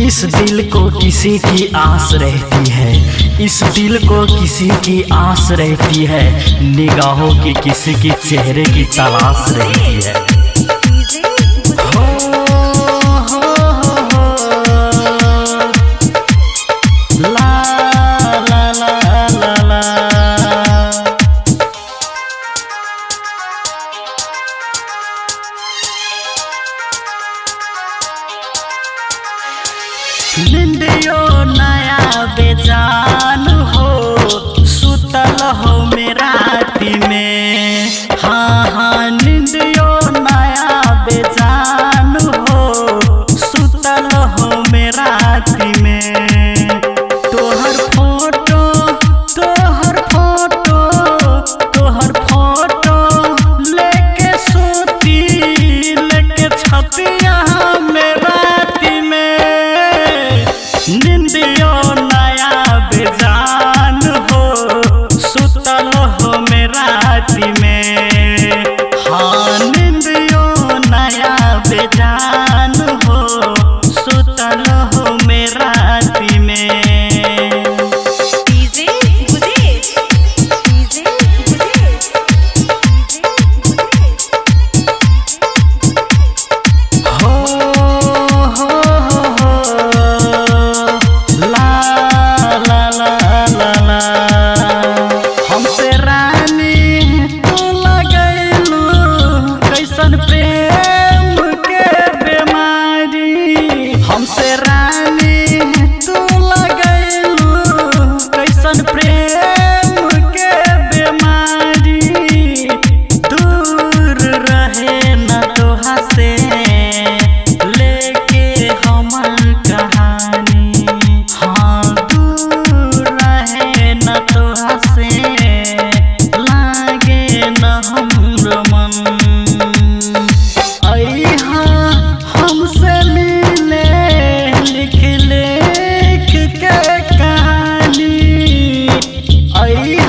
इस दिल को किसी की आस रहती है। इस दिल को किसी की आस रहती है। निगाहों की किसी की चेहरे की तलाश रहती है। निंदियो नया बेजान। चलो हो मेरा रात में।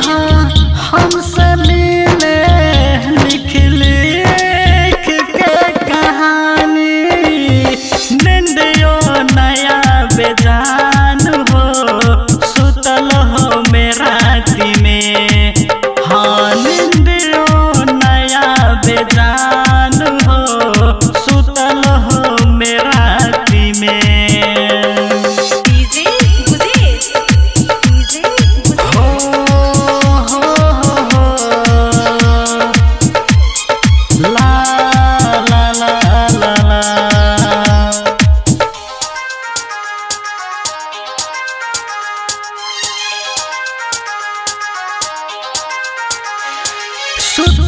हम सली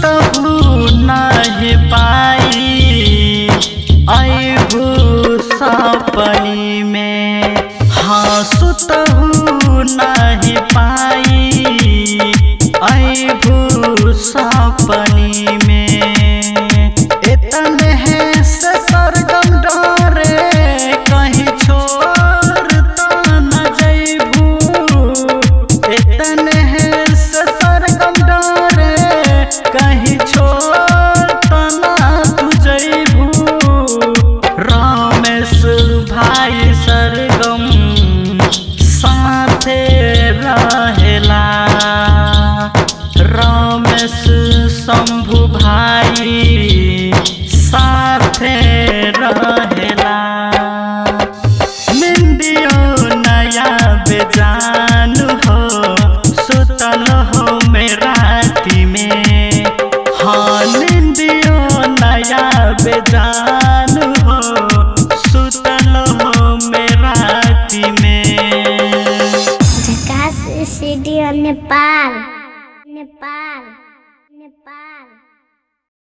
तो कहू पाई अबू सपनी में। हाँ सुतहू ना शंभु भाई, साथ नया बेजान हो, सुतल हो मेरा में हाँ नया बेजान हो, सुतल हो मेरा में नेपाल नेपाल। Nepal.